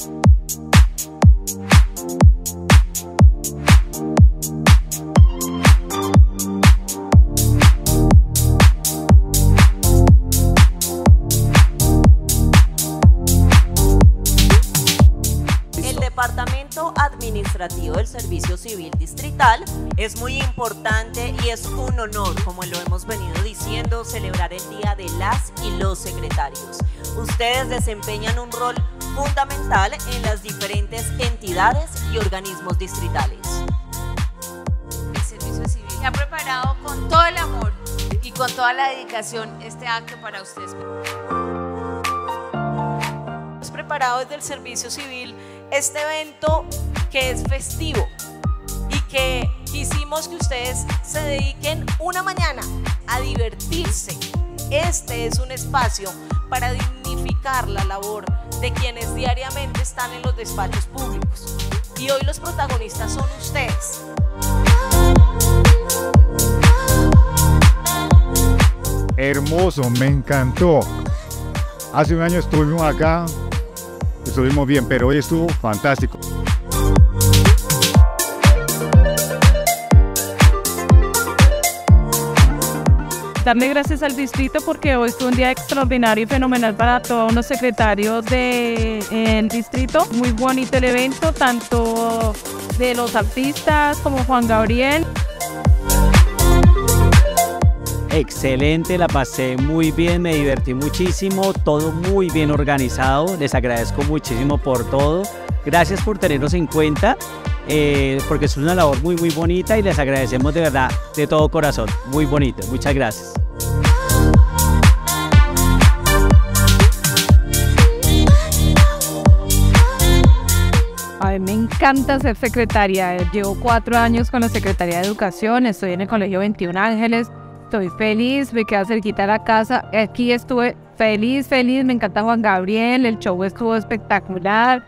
Thank you. Departamento Administrativo del Servicio Civil Distrital es muy importante y es un honor, como lo hemos venido diciendo, celebrar el Día de las y los secretarios. Ustedes desempeñan un rol fundamental en las diferentes entidades y organismos distritales. El Servicio Civil se ha preparado con todo el amor y con toda la dedicación este acto para ustedes. Hemos preparado desde el Servicio Civil este evento que es festivo y que quisimos que ustedes se dediquen una mañana a divertirse. Este es un espacio para dignificar la labor de quienes diariamente están en los despachos públicos. Y hoy los protagonistas son ustedes. Hermoso, me encantó. Hace un año estuvimos acá estuvimos bien, pero hoy estuvo fantástico. Darle gracias al distrito porque hoy fue un día extraordinario y fenomenal para todos los secretarios del distrito. Muy bonito el evento, tanto de los artistas como Juan Gabriel excelente, la pasé muy bien, me divertí muchísimo, todo muy bien organizado, les agradezco muchísimo por todo, gracias por tenernos en cuenta, eh, porque es una labor muy muy bonita y les agradecemos de verdad, de todo corazón, muy bonito, muchas gracias. A mí me encanta ser secretaria. Llevo cuatro años con la Secretaría de Educación, estoy en el Colegio 21 Ángeles, Estoy feliz, me queda cerquita la casa. Aquí estuve feliz, feliz. Me encanta Juan Gabriel, el show estuvo espectacular.